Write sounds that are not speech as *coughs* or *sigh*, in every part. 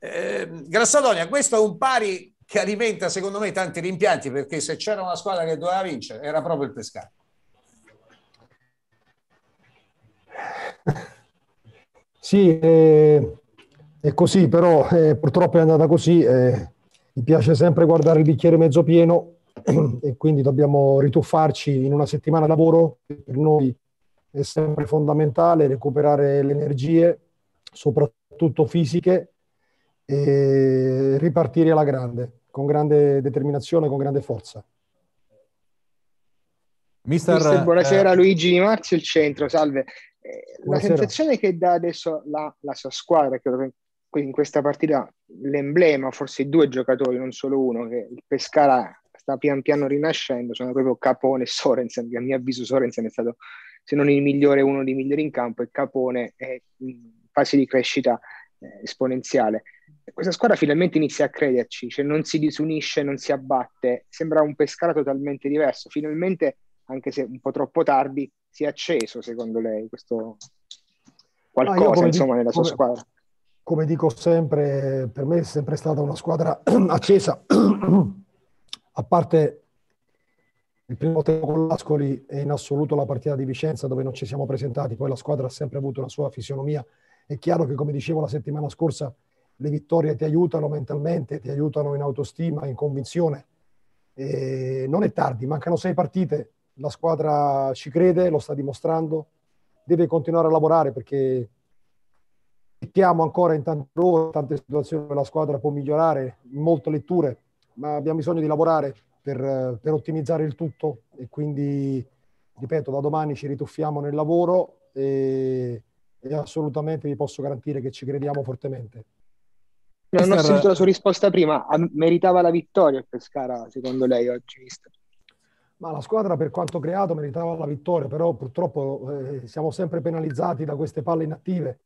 Eh, Grassadonia, questo è un pari che alimenta secondo me tanti rimpianti perché se c'era una squadra che doveva vincere era proprio il Pescara. Sì, eh, è così, però eh, purtroppo è andata così. Eh, mi piace sempre guardare il bicchiere mezzo pieno *clears throat* e quindi dobbiamo rituffarci in una settimana di lavoro. Per noi è sempre fondamentale recuperare le energie, soprattutto fisiche, e ripartire alla grande, con grande determinazione, con grande forza. Mister, Mister buonasera eh... Luigi Di Marzio, il centro, salve. Eh, la sensazione che dà adesso la, la sua squadra, che in questa partita l'emblema, forse i due giocatori, non solo uno, che il Pescara sta pian piano rinascendo, sono proprio Capone e Sorensen, che a mio avviso Sorensen è stato, se non il migliore, uno dei migliori in campo, e Capone è in fase di crescita eh, esponenziale. Questa squadra finalmente inizia a crederci, cioè non si disunisce, non si abbatte, sembra un Pescara totalmente diverso, finalmente, anche se un po' troppo tardi, si è acceso secondo lei questo qualcosa ah, insomma dico, nella sua come, squadra? Come dico sempre, per me è sempre stata una squadra *clears throat* accesa, *clears throat* a parte il primo tempo con l'Ascoli e in assoluto la partita di Vicenza dove non ci siamo presentati, poi la squadra ha sempre avuto la sua fisionomia. È chiaro che, come dicevo la settimana scorsa, le vittorie ti aiutano mentalmente, ti aiutano in autostima, in convinzione. E non è tardi, mancano sei partite, la squadra ci crede, lo sta dimostrando, deve continuare a lavorare perché mettiamo ancora in tante ore, tante situazioni dove la squadra può migliorare, molte letture, ma abbiamo bisogno di lavorare per, per ottimizzare il tutto e quindi, ripeto, da domani ci rituffiamo nel lavoro e, e assolutamente vi posso garantire che ci crediamo fortemente. Non ho sentito la sua risposta prima, meritava la vittoria il Pescara secondo lei oggi, mister? Ma la squadra per quanto creato meritava la vittoria, però purtroppo eh, siamo sempre penalizzati da queste palle inattive.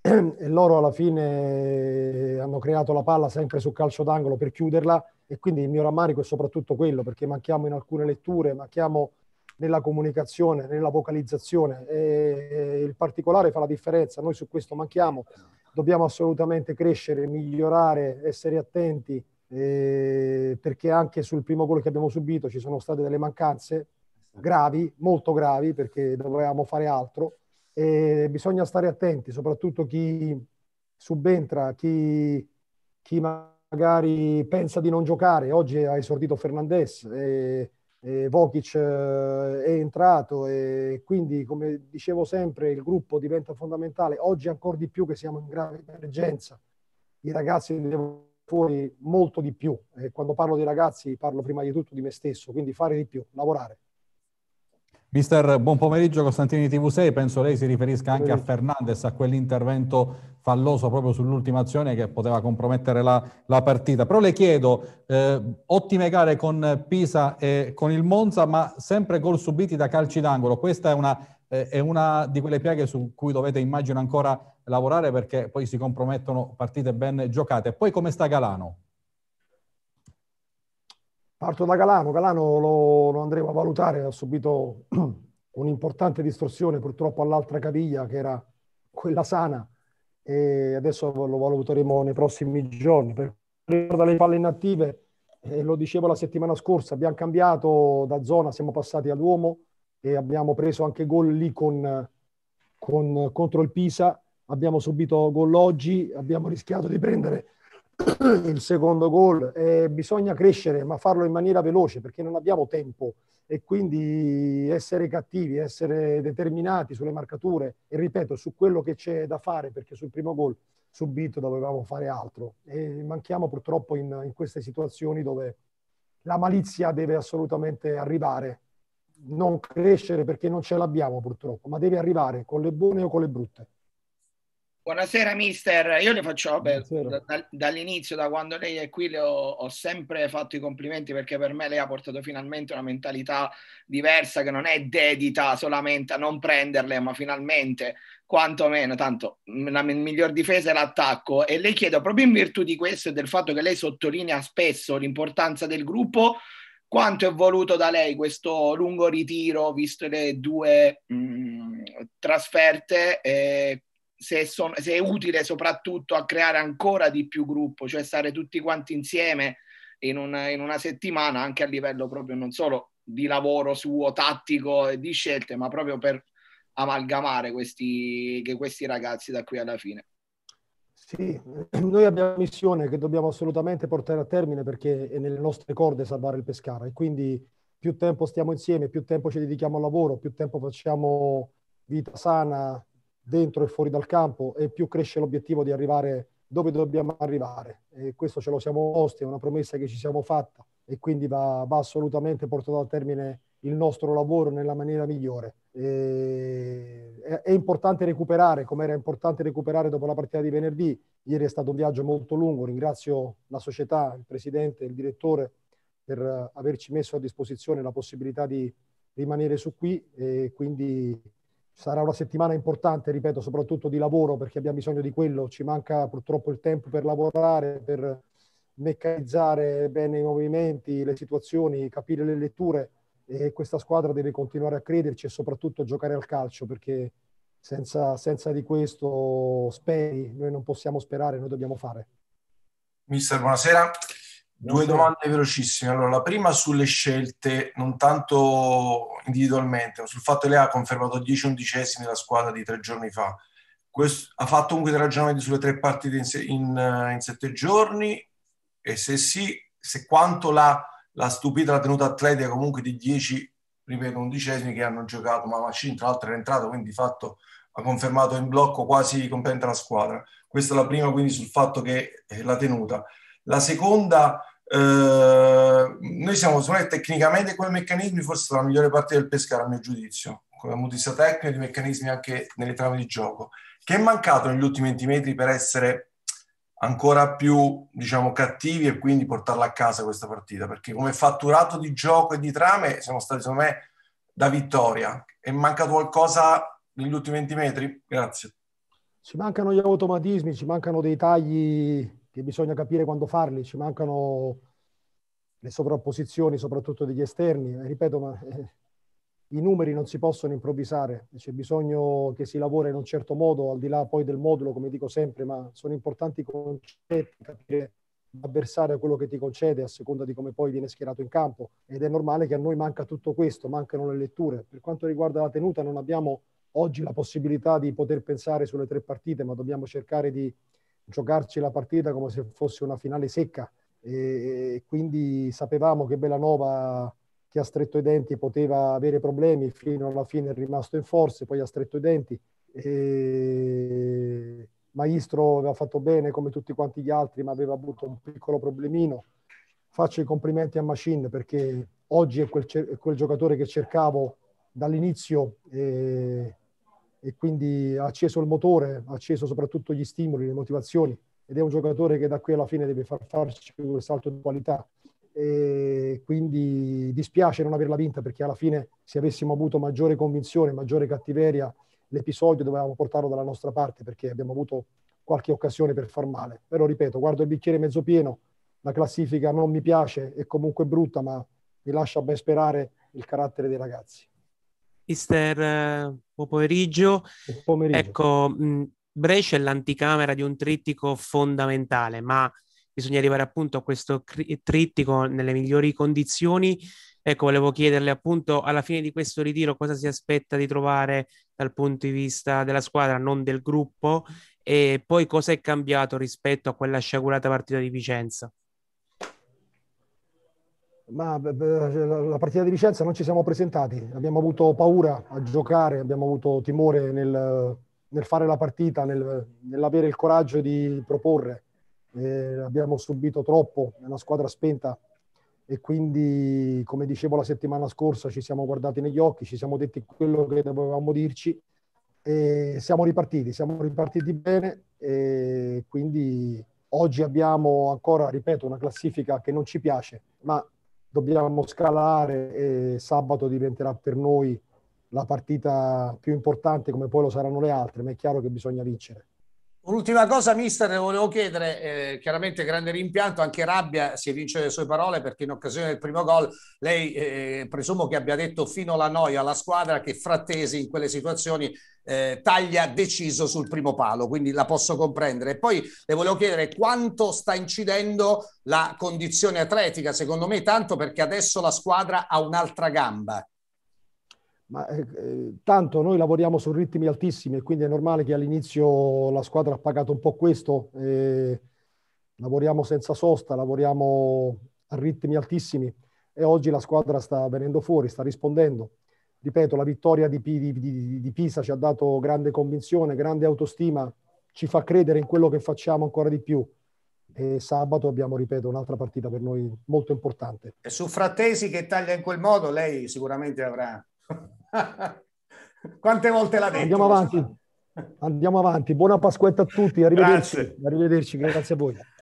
*clears throat* E loro alla fine hanno creato la palla sempre sul calcio d'angolo per chiuderla. E quindi il mio rammarico è soprattutto quello perché manchiamo in alcune letture, manchiamo nella comunicazione, nella vocalizzazione e il particolare fa la differenza, noi su questo manchiamo, dobbiamo assolutamente crescere, migliorare, essere attenti eh, perché anche sul primo gol che abbiamo subito ci sono state delle mancanze gravi, molto gravi, perché dovevamo fare altro. E bisogna stare attenti, soprattutto chi subentra, chi, chi magari pensa di non giocare. Oggi ha esordito Fernandez, e, e Vokic eh, è entrato e quindi, come dicevo sempre, il gruppo diventa fondamentale. Oggi ancora di più che siamo in grave emergenza. I ragazzi devono fuori molto di più. E quando parlo di ragazzi parlo prima di tutto di me stesso, quindi fare di più, lavorare. Mister, buon pomeriggio Costantini TV6, penso lei si riferisca anche a Fernandez, a quell'intervento falloso proprio sull'ultima azione che poteva compromettere la, la partita. Però le chiedo, eh, ottime gare con Pisa e con il Monza, ma sempre gol subiti da calci d'angolo. Questa è una, eh, è una di quelle piaghe su cui dovete, immagino, ancora lavorare perché poi si compromettono partite ben giocate. Poi come sta Galano? Parto da Galano, Galano lo, lo andremo a valutare, ha subito *clears throat* un'importante distorsione purtroppo all'altra caviglia che era quella sana e adesso lo valuteremo nei prossimi giorni. Per riguardo alle palle inattive, eh, lo dicevo la settimana scorsa, abbiamo cambiato da zona, siamo passati all'uomo e abbiamo preso anche gol lì con, con, contro il Pisa abbiamo subito gol oggi, abbiamo rischiato di prendere *coughs* il secondo gol. Eh, bisogna crescere, ma farlo in maniera veloce perché non abbiamo tempo e quindi essere cattivi, essere determinati sulle marcature e ripeto su quello che c'è da fare perché sul primo gol subito dovevamo fare altro e manchiamo purtroppo in, in queste situazioni dove la malizia deve assolutamente arrivare, non crescere perché non ce l'abbiamo purtroppo, ma deve arrivare con le buone o con le brutte. Buonasera mister, io le faccio vabbè, da, dall'inizio, da quando lei è qui, le ho, ho, sempre fatto i complimenti perché per me lei ha portato finalmente una mentalità diversa che non è dedita solamente a non prenderle, ma finalmente, quantomeno, tanto la miglior difesa è l'attacco. E le chiedo proprio in virtù di questo e del fatto che lei sottolinea spesso l'importanza del gruppo, quanto è voluto da lei questo lungo ritiro, visto le due mh, trasferte, eh, se, son, se, è utile soprattutto a creare ancora di più gruppo, cioè stare tutti quanti insieme in una, in una settimana anche a livello proprio non solo di lavoro suo, tattico e di scelte, ma proprio per amalgamare questi, questi ragazzi da qui alla fine. Sì, *clears throat* noi abbiamo una missione che dobbiamo assolutamente portare a termine perché è nelle nostre corde salvare il Pescara e quindi più tempo stiamo insieme, più tempo ci dedichiamo al lavoro, più tempo facciamo vita sana dentro e fuori dal campo e più cresce l'obiettivo di arrivare dove dobbiamo arrivare. E questo ce lo siamo posti, è una promessa che ci siamo fatta e quindi va, va assolutamente portato a termine il nostro lavoro nella maniera migliore. E è, è importante recuperare, come era importante recuperare dopo la partita di venerdì. Ieri è stato un viaggio molto lungo, ringrazio la società, il presidente, il direttore per averci messo a disposizione la possibilità di rimanere su qui e quindi sarà una settimana importante, ripeto, soprattutto di lavoro perché abbiamo bisogno di quello, ci manca purtroppo il tempo per lavorare, per meccanizzare bene i movimenti, le situazioni, capire le letture e questa squadra deve continuare a crederci e soprattutto giocare al calcio perché senza, senza di questo speri, noi non possiamo sperare, noi dobbiamo fare. Mister, buonasera. Due domande velocissime. Allora, la prima sulle scelte, non tanto individualmente, ma sul fatto che lei ha confermato 10 undicesimi la squadra di tre giorni fa. Questo, ha fatto comunque dei ragionamenti sulle tre partite in, in, in sette giorni? E se sì, se quanto l'ha, l'ha stupita la tenuta atletica comunque di 10, ripeto, undicesimi che hanno giocato, ma Machin tra l'altro è entrato, quindi di fatto ha confermato in blocco quasi completa la squadra. Questa è la prima, quindi sul fatto che è la tenuta. La seconda, eh, noi siamo secondo tecnicamente quei meccanismi forse la migliore parte del Pescara a mio giudizio, con la multista tecnica di meccanismi anche nelle trame di gioco. Che è mancato negli ultimi 20 metri per essere ancora più diciamo cattivi e quindi portarla a casa questa partita perché come fatturato di gioco e di trame siamo stati secondo me da vittoria è mancato qualcosa negli ultimi 20 metri? Grazie ci mancano gli automatismi ci mancano dei tagli che bisogna capire quando farli, ci mancano le sovrapposizioni soprattutto degli esterni, ripeto, ma eh, i numeri non si possono improvvisare, c'è bisogno che si lavori in un certo modo, al di là poi del modulo, come dico sempre, ma sono importanti concetti, capire l'avversario quello che ti concede a seconda di come poi viene schierato in campo ed è normale che a noi manca tutto questo, mancano le letture. Per quanto riguarda la tenuta non abbiamo oggi la possibilità di poter pensare sulle tre partite, ma dobbiamo cercare di giocarci la partita come se fosse una finale secca. E quindi sapevamo che Bellanova che ha stretto i denti poteva avere problemi. Fino alla fine è rimasto in forze poi ha stretto i denti. E Maestro aveva fatto bene come tutti quanti gli altri ma aveva avuto un piccolo problemino. Faccio i complimenti a Machine perché oggi è quel, quel giocatore che cercavo dall'inizio e e quindi ha acceso il motore, ha acceso soprattutto gli stimoli, le motivazioni ed è un giocatore che da qui alla fine deve far farci un salto di qualità. E quindi dispiace non averla vinta perché alla fine se avessimo avuto maggiore convinzione, maggiore cattiveria, l'episodio dovevamo portarlo dalla nostra parte perché abbiamo avuto qualche occasione per far male. Però ripeto, guardo il bicchiere mezzo pieno, la classifica non mi piace, è comunque brutta, ma mi lascia ben sperare il carattere dei ragazzi. Mister, eh, buon pomeriggio. Buon pomeriggio. Ecco, mh, Brescia è l'anticamera di un trittico fondamentale, ma bisogna arrivare appunto a questo trittico nelle migliori condizioni. Ecco, volevo chiederle appunto alla fine di questo ritiro cosa si aspetta di trovare dal punto di vista della squadra, non del gruppo, e poi cosa è cambiato rispetto a quella sciagurata partita di Vicenza. Ma la partita di Vicenza non ci siamo presentati, abbiamo avuto paura a giocare, abbiamo avuto timore nel, nel fare la partita, nel, nell'avere il coraggio di proporre. Eh, abbiamo subito troppo, è una squadra spenta. E quindi, come dicevo la settimana scorsa, ci siamo guardati negli occhi, ci siamo detti quello che dovevamo dirci e siamo ripartiti, siamo ripartiti bene. E quindi oggi abbiamo ancora, ripeto, una classifica che non ci piace, ma dobbiamo scalare e sabato diventerà per noi la partita più importante come poi lo saranno le altre, ma è chiaro che bisogna vincere. Un'ultima cosa, mister, le volevo chiedere, eh, chiaramente grande rimpianto, anche Rabbia si evince le sue parole perché in occasione del primo gol lei eh, presumo che abbia detto fino alla noia alla squadra che Frattesi in quelle situazioni eh, taglia deciso sul primo palo, quindi la posso comprendere. Poi le volevo chiedere quanto sta incidendo la condizione atletica, secondo me tanto perché adesso la squadra ha un'altra gamba. Ma eh, eh, tanto noi lavoriamo su ritmi altissimi e quindi è normale che all'inizio la squadra ha pagato un po' questo. Eh, lavoriamo senza sosta, lavoriamo a ritmi altissimi e oggi la squadra sta venendo fuori, sta rispondendo. Ripeto, la vittoria di, di, di, di Pisa ci ha dato grande convinzione, grande autostima, ci fa credere in quello che facciamo ancora di più. E sabato abbiamo, ripeto, un'altra partita per noi molto importante. E su Frattesi che taglia in quel modo, lei sicuramente avrà *laughs* Quante volte l'ha detto? Andiamo avanti. Andiamo avanti. Buona Pasquetta a tutti. Arrivederci. Grazie. Arrivederci. Grazie a voi.